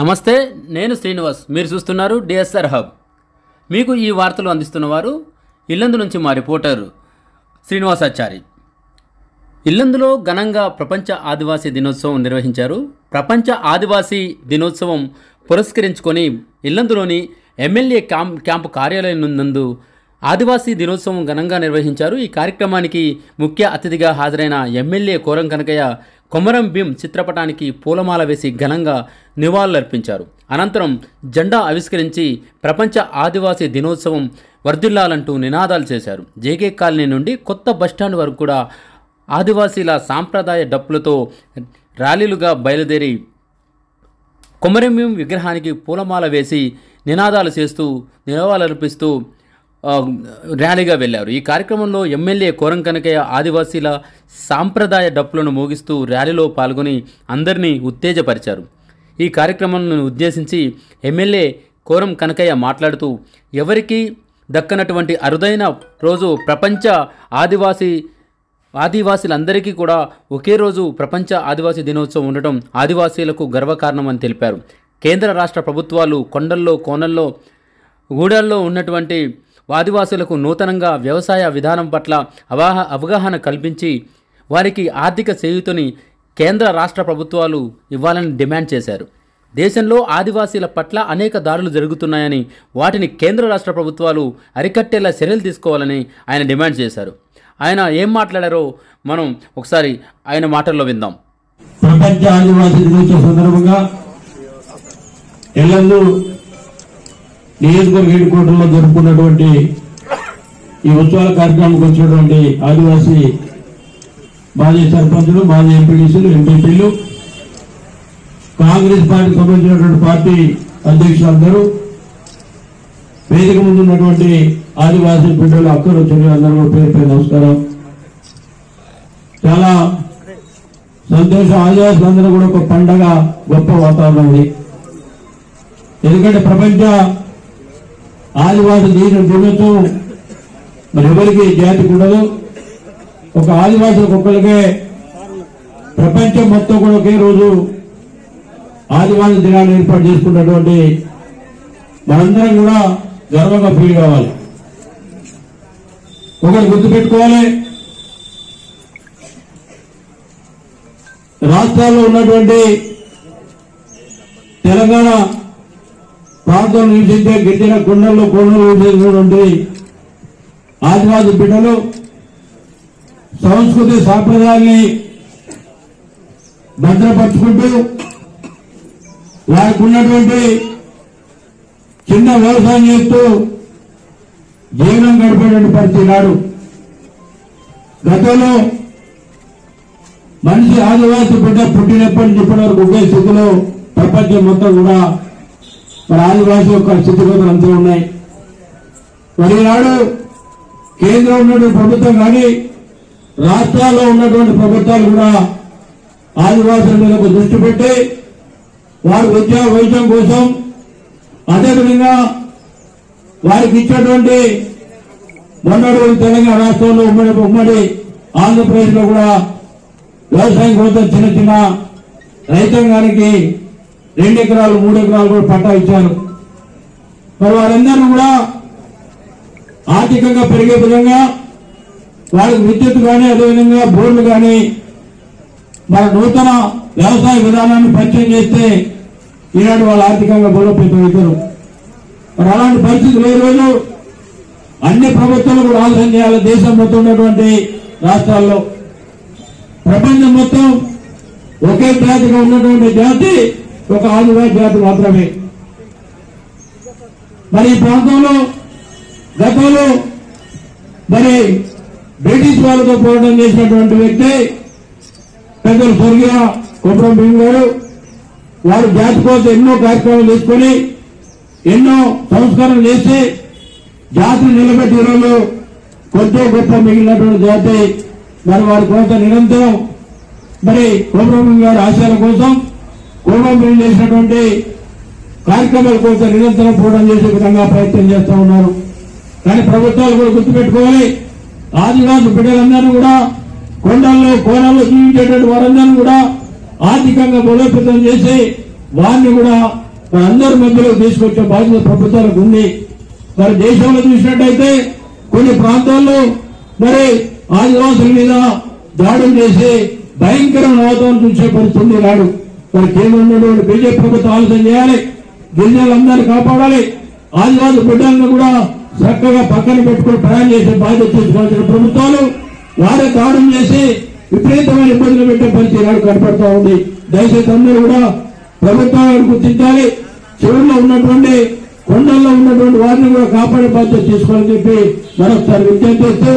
నమస్తే నేను శ్రీనివాస్. మీరు చూస్తున్నారు డిఎస్ఆర్ హబ్. మీకు ఈ వార్తలు అందిస్తున్నవారు ఇల్లందు నుంచి మా రిపోర్టర్ శ్రీనివాసాచారి ఇల్లందులో ఘనంగా ప్రపంచ ఆదివాసీ దినోత్సవం నిర్వహించారు. ప్రపంచ ఆదివాసీ దినోత్సవం పురస్కరించుకొని ఇల్లందులోని ఎమ్మెల్యే క్యాంప్ క్యాంపు కార్యాలయం నందు ఆదివాసీ దినోత్సవం ఘనంగా నిర్వహించారు. ఈ కార్యక్రమానికి ముఖ్య అతిథిగా హాజరైన ఎమ్మెల్యే కోరం కనకయ్య కొమరం భీం చిత్రపటానికి పూలమాల వేసి ఘనంగా నివాళులర్పించారు. అనంతరం జెండా ఆవిష్కరించి ప్రపంచ ఆదివాసీ దినోత్సవం వర్ధిల్లాలంటూ నినాదాలు చేశారు. జేకే కాలనీ నుండి కొత్త బస్టాండ్ వరకు కూడా ఆదివాసీల సాంప్రదాయ డప్పులతో ర్యాలీలుగా బయలుదేరి కొమరంభీం విగ్రహానికి పూలమాల వేసి నినాదాలు చేస్తూ నివాళులర్పిస్తూ ర్యాలీగా వెళ్ళారు. ఈ కార్యక్రమంలో ఎమ్మెల్యే కోరం కనకయ్య ఆదివాసీల సాంప్రదాయ డప్పులను మోగిస్తూ ర్యాలీలో పాల్గొని అందరినీ ఉత్తేజపరిచారు. ఈ కార్యక్రమాన్ని ఉద్దేశించి ఎమ్మెల్యే కోరం కనకయ్య మాట్లాడుతూ ఎవరికి దక్కనటువంటి అరుదైన రోజు ప్రపంచ ఆదివాసీ ఆదివాసీలందరికీ కూడా ఒకే రోజు ప్రపంచ ఆదివాసీ దినోత్సవం ఉండటం ఆదివాసీలకు గర్వకారణమని తెలిపారు. కేంద్ర రాష్ట్ర ప్రభుత్వాలు కొండల్లో కోనల్లో గూడల్లో ఉన్నటువంటి ఆదివాసులకు నూతనంగా వ్యవసాయ విధానం పట్ల అవాహ అవగాహన కల్పించి వారికి ఆర్థిక చేయుతని కేంద్ర రాష్ట్ర ప్రభుత్వాలు ఇవ్వాలని డిమాండ్ చేశారు. దేశంలో ఆదివాసీల పట్ల అనేక దాడులు జరుగుతున్నాయని వాటిని కేంద్ర రాష్ట్ర ప్రభుత్వాలు అరికట్టేలా చర్యలు తీసుకోవాలని ఆయన డిమాండ్ చేశారు. ఆయన ఏం మాట్లాడారో మనం ఒకసారి ఆయన మాటల్లో విందాం. ప్రపంచ ఆదివాసీ దినోత్సవ సందర్భంగా ఎల్లందు నియోజకవర్గ హెడ్ క్వార్టర్లో జరుపుకున్నటువంటి ఈ ఉత్సవాల కార్యక్రమానికి వచ్చినటువంటి ఆదివాసీ మాజీ సర్పంచులు మాజీ ఎంపీడీసీలు ఎంపీపీలు కాంగ్రెస్ పార్టీకి సంబంధించినటువంటి పార్టీ అధ్యక్షులందరూ వేదిక ముందు ఉన్నటువంటి ఆదివాసీ బిడ్డలు అక్కలు చెల్లెలందరూ పేరు పేరు నమస్కారం. చాలా సంతోషం. ఆదివాసులందరూ కూడా ఒక పండగ గొప్ప వాతావరణం ఉంది ఎందుకంటే ప్రపంచ ఆదివాసి దేశం దినోత్సవం మరి ఎవరికి జాతి ఉండదు ఒక ఆదివాసులకు ఒక్కరికే ప్రపంచం మొత్తం కూడా ఒకే రోజు ఆదివాసి దినాన్ని ఏర్పాటు చేసుకున్నటువంటి మనందరం కూడా గర్వంగా ఫీల్ కావాలి. ఒకరు గుర్తుపెట్టుకోవాలి. రాష్ట్రాల్లో ఉన్నటువంటి తెలంగాణ ప్రాంతం నివసించే గిరిజన కొండల్లో కోణలు నివసించినటువంటి ఆదివాసీ బిడ్డలు సంస్కృతి సాంప్రదాయాన్ని భద్రపరుచుకుంటూ వారికి ఉన్నటువంటి చిన్న వ్యవసాయం చేస్తూ జీవనం గడిపేటువంటి పరిస్థితి నాడు. గతంలో మనిషి ఆదివాసి బిడ్డ పుట్టినప్పటి నుంచి ఇప్పటి వరకు ఒకే స్థితిలో ప్రపంచం మొత్తం కూడా మరి ఆదివాసి యొక్క స్థితిగతులు అంతా ఉన్నాయి. మరి నాడు కేంద్రం ఉన్నటువంటి ప్రభుత్వం కానీ రాష్ట్రాల్లో ఉన్నటువంటి ప్రభుత్వాలు కూడా ఆదివాసుల మీద ఒక దృష్టి పెట్టి వారి విద్యా వైద్యం కోసం అదేవిధంగా వారికి ఇచ్చేటువంటి మొన్నటి తెలంగాణ రాష్ట్రంలో ఉమ్మడి ఉమ్మడి ఆంధ్రప్రదేశ్లో కూడా వ్యవసాయం కోసం చిన్న చిన్న రైతాంగానికి రెండు ఎకరాలు మూడు ఎకరాలు కూడా పట్టా ఇచ్చారు. మరి వారందరూ కూడా ఆర్థికంగా పెరిగే విధంగా వాళ్ళకి విద్యుత్ కానీ అదేవిధంగా బోర్లు కానీ మన నూతన వ్యవసాయ విధానాన్ని పరిచయం చేస్తే ఈనాడు వాళ్ళు ఆర్థికంగా బలోపేతమవుతారు మరి అలాంటి పరిస్థితులు ఈ రోజు అన్ని ప్రభుత్వాలు కూడా ఆలోచన చేయాలి. దేశం మొత్తం ఉన్నటువంటి రాష్ట్రాల్లో ప్రపంచం మొత్తం ఒకే జాతిగా ఉన్నటువంటి జాతి ఒక ఆదివాసి జాతి మాత్రమే. మరి ఈ ప్రాంతంలో గతంలో మరి బ్రిటిష్ వాళ్ళతో పోరాటం చేసినటువంటి వ్యక్తి పెద్దలు స్వర్గీయ కొమరం భీమ్ గారు వారు జాతి కోసం ఎన్నో కార్యక్రమాలు తీసుకొని ఎన్నో సంస్కరణలు చేసి జాతిని నిలబెట్టి ఈరోజు కొంచెం గొప్ప మిగిలినటువంటి జాతి మరి వారి కోసం నిరంతరం మరి కోమరం గారి ఆశయాల కోసం కోమరం చేసినటువంటి కార్యక్రమాల కోసం నిరంతరం పోవడం చేసే విధంగా ప్రయత్నం చేస్తూ ఉన్నారు. కానీ ప్రభుత్వాలు కూడా గుర్తుపెట్టుకోవాలి. ఆదివాసి బిడ్డలందరూ కూడా కొండల్లో కోరాల్లో జీవించేటువంటి వారందరూ కూడా ఆర్థికంగా బలోపేతం చేసి వారిని కూడా అందరి మధ్యలో తీసుకొచ్చే బాధ్యత ప్రభుత్వాలకు ఉంది. మరి దేశంలో చూసినట్టయితే కొన్ని ప్రాంతాల్లో మరి ఆదివాసుల మీద దాడులు చేసి భయంకరమైన వాతావరణం చూసే పరిస్థితి ఉంది నాడు. మరి కేంద్రంలో బీజేపీ ప్రభుత్వం ఆలోచన చేయాలి. గిరిజనులందరినీ కాపాడాలి. ఆదివాసి బిడ్డలను కూడా చక్కగా పక్కన పెట్టుకుని ప్రయాణం చేసే బాధ్యత తీసుకోవాల్సిన ప్రభుత్వాలు వారే దాడులు చేసి విపరీతమైన ఇబ్బందులు పెట్టే పరిస్థితి నాడు కనపడతా ఉంది. దయచేసి అందరూ కూడా ప్రభుత్వాలను గుర్తించాలి. చివరిలో ఉన్నటువంటి కొండల్లో ఉన్నటువంటి వారిని కూడా కాపాడే బాధ్యత తీసుకోవాలని చెప్పి మరొకసారి విజ్ఞప్తి చేస్తూ